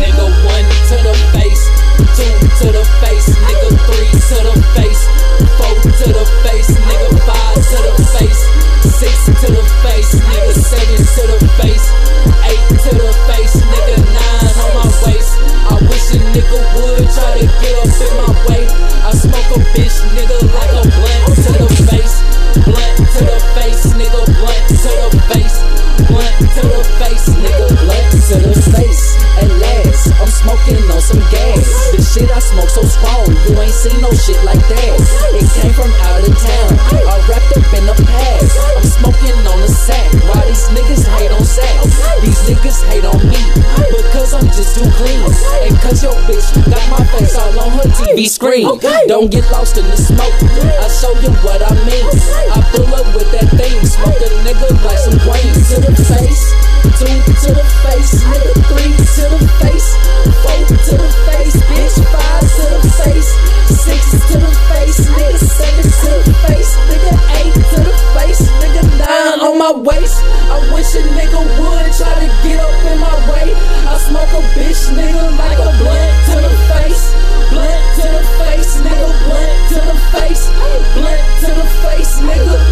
nigga. One to the face, two to the face, nigga. Three to the face, four to the face, nigga. Five to the face, six to the face, nigga. Seven to the face, eight to the face, nigga. Nine on my waist. I wish a nigga would try to get up in my way. I smoke a bitch, nigga, like a gas. The shit I smoke so strong, you ain't seen no shit like that. It came from out of town, I wrapped up in the past. I'm smoking on the sack, why these niggas hate on sacks? These niggas hate on me, because I'm just too clean. And cause your bitch got my face all on her TV screen. Don't get lost in the smoke, I show you what I mean. I pull up with that thing, smoke a nigga like some Wayne to the face. Two to the my waist. I wish a nigga would try to get up in my way. I smoke a bitch, nigga, like a blunt to the face, blunt to the face, nigga, blunt to the face, blunt to the face, nigga.